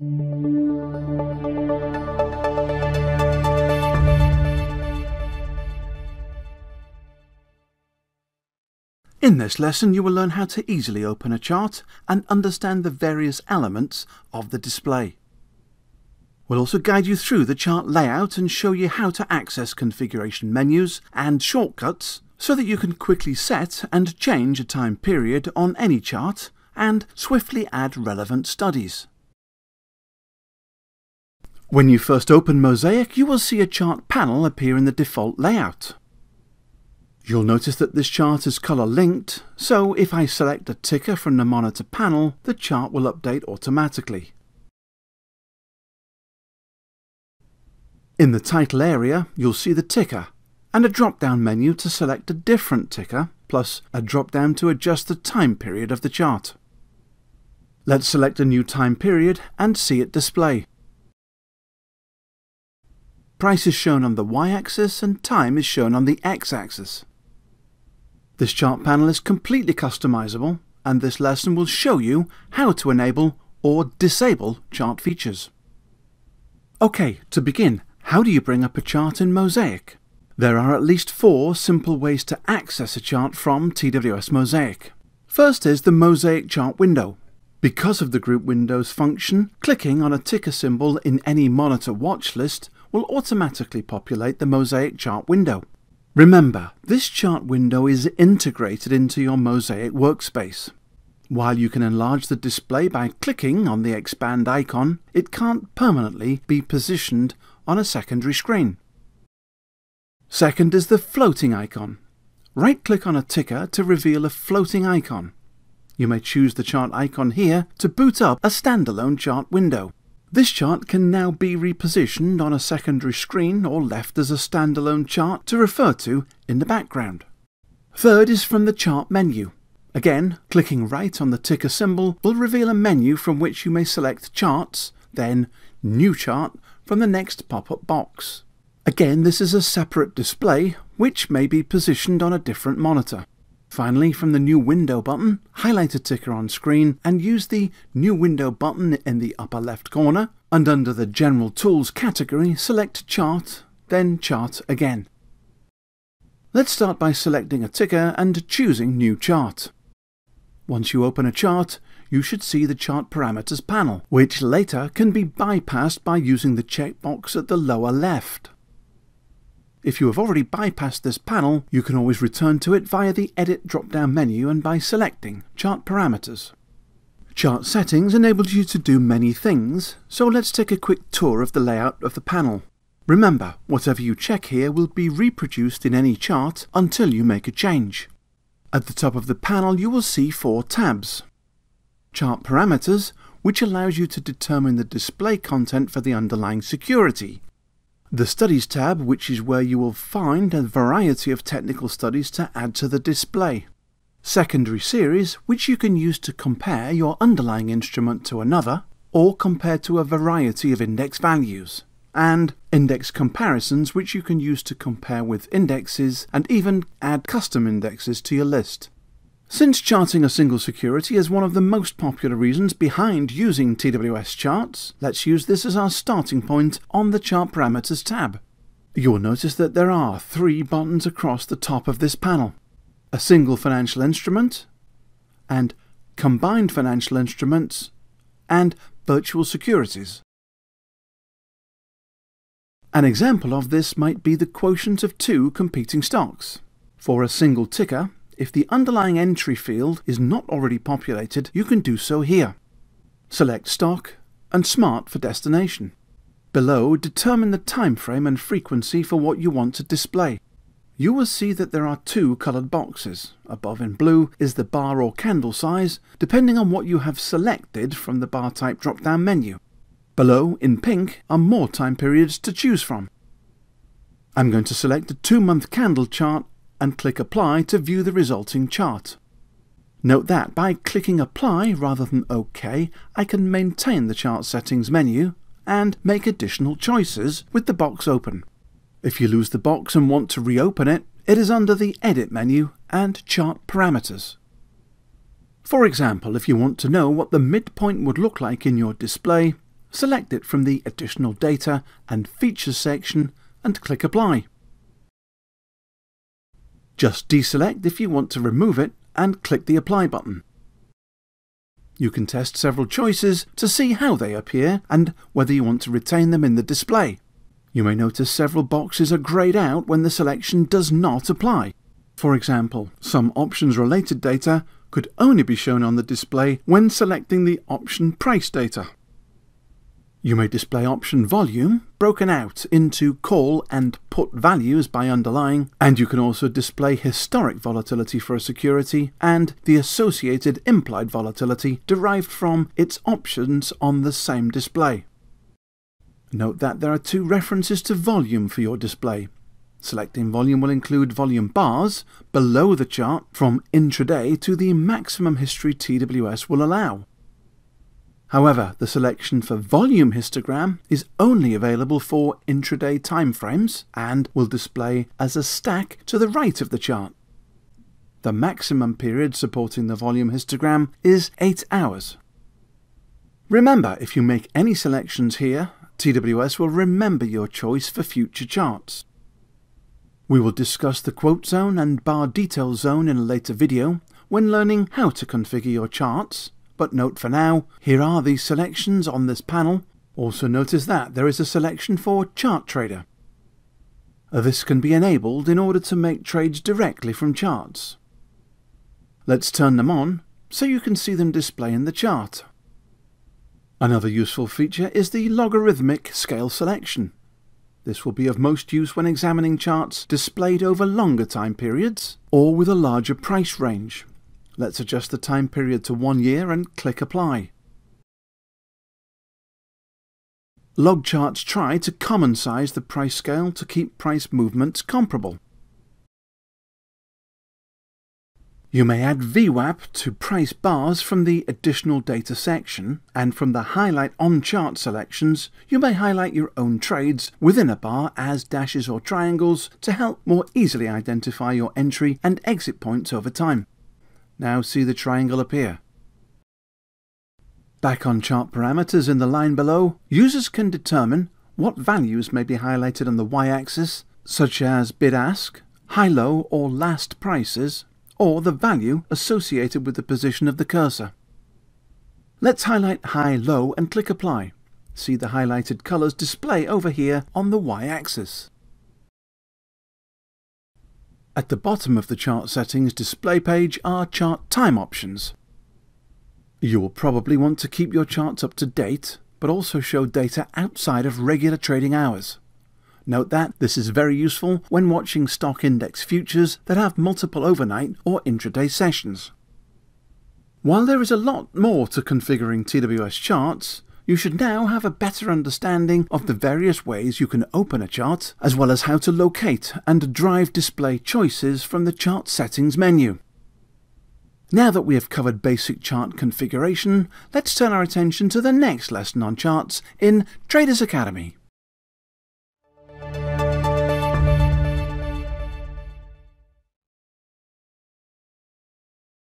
In this lesson you will learn how to easily open a chart and understand the various elements of the display. We'll also guide you through the chart layout and show you how to access configuration menus and shortcuts so that you can quickly set and change a time period on any chart and swiftly add relevant studies. When you first open Mosaic, you will see a chart panel appear in the default layout. You'll notice that this chart is colour linked, so if I select a ticker from the monitor panel, the chart will update automatically. In the title area, you'll see the ticker and a drop-down menu to select a different ticker, plus a drop-down to adjust the time period of the chart. Let's select a new time period and see it display. Price is shown on the y-axis and time is shown on the x-axis. This chart panel is completely customizable and this lesson will show you how to enable or disable chart features. OK, to begin, how do you bring up a chart in Mosaic? There are at least four simple ways to access a chart from TWS Mosaic. First is the Mosaic chart window. Because of the group windows function, clicking on a ticker symbol in any monitor watch list will automatically populate the Mosaic chart window. Remember, this chart window is integrated into your Mosaic workspace. While you can enlarge the display by clicking on the expand icon, it can't permanently be positioned on a secondary screen. Second is the floating icon. Right-click on a ticker to reveal a floating icon. You may choose the chart icon here to boot up a standalone chart window. This chart can now be repositioned on a secondary screen or left as a standalone chart to refer to in the background. Third is from the chart menu. Again, clicking right on the ticker symbol will reveal a menu from which you may select charts, then New Chart from the next pop-up box. Again, this is a separate display, which may be positioned on a different monitor. Finally, from the New Window button, highlight a ticker on screen and use the New Window button in the upper left corner, and under the General Tools category, select Chart, then Chart again. Let's start by selecting a ticker and choosing New Chart. Once you open a chart, you should see the chart parameters panel, which later can be bypassed by using the checkbox at the lower left. If you have already bypassed this panel, you can always return to it via the Edit drop-down menu and by selecting Chart Parameters. Chart Settings enables you to do many things, so let's take a quick tour of the layout of the panel. Remember, whatever you check here will be reproduced in any chart until you make a change. At the top of the panel you will see four tabs. Chart Parameters, which allows you to determine the display content for the underlying security, the Studies tab, which is where you will find a variety of technical studies to add to the display. Secondary series, which you can use to compare your underlying instrument to another, or compare to a variety of index values. And index comparisons, which you can use to compare with indexes and even add custom indexes to your list. Since charting a single security is one of the most popular reasons behind using TWS charts, let's use this as our starting point on the Chart Parameters tab. You will notice that there are three buttons across the top of this panel. A single financial instrument, and combined financial instruments, and virtual securities. An example of this might be the quotient of two competing stocks. For a single ticker, if the underlying entry field is not already populated, you can do so here. Select Stock and Smart for destination. Below, determine the time frame and frequency for what you want to display. You will see that there are two coloured boxes. Above in blue is the bar or candle size, depending on what you have selected from the bar type drop-down menu. Below, in pink, are more time periods to choose from. I'm going to select a two-month candle chart and click Apply to view the resulting chart. Note that by clicking Apply rather than OK, I can maintain the Chart Settings menu and make additional choices with the box open. If you lose the box and want to reopen it, it is under the Edit menu and Chart Parameters. For example, if you want to know what the midpoint would look like in your display, select it from the Additional Data and Features section and click Apply. Just deselect if you want to remove it and click the Apply button. You can test several choices to see how they appear and whether you want to retain them in the display. You may notice several boxes are greyed out when the selection does not apply. For example, some options-related data could only be shown on the display when selecting the option price data. You may display option volume, broken out into call and put values by underlying, and you can also display historic volatility for a security and the associated implied volatility derived from its options on the same display. Note that there are two references to volume for your display. Selecting volume will include volume bars below the chart from intraday to the maximum history TWS will allow. However, the selection for volume histogram is only available for intraday timeframes and will display as a stack to the right of the chart. The maximum period supporting the volume histogram is 8 hours. Remember, if you make any selections here, TWS will remember your choice for future charts. We will discuss the quote zone and bar detail zone in a later video when learning how to configure your charts but note for now, here are the selections on this panel. Also notice that there is a selection for Chart Trader. This can be enabled in order to make trades directly from charts. Let's turn them on so you can see them display in the chart. Another useful feature is the logarithmic scale selection. This will be of most use when examining charts displayed over longer time periods or with a larger price range. Let's adjust the time period to one year and click Apply. Log charts try to common size the price scale to keep price movements comparable. You may add VWAP to price bars from the Additional Data section, and from the Highlight on Chart selections, you may highlight your own trades within a bar as dashes or triangles to help more easily identify your entry and exit points over time. Now see the triangle appear. Back on chart parameters in the line below, users can determine what values may be highlighted on the y-axis, such as bid-ask, high-low or last prices, or the value associated with the position of the cursor. Let's highlight high-low and click Apply. See the highlighted colours display over here on the y-axis. At the bottom of the chart settings display page are chart time options. You will probably want to keep your charts up to date, but also show data outside of regular trading hours. Note that this is very useful when watching stock index futures that have multiple overnight or intraday sessions. While there is a lot more to configuring TWS charts, you should now have a better understanding of the various ways you can open a chart, as well as how to locate and drive display choices from the Chart Settings menu. Now that we have covered basic chart configuration, let's turn our attention to the next lesson on charts in Traders Academy.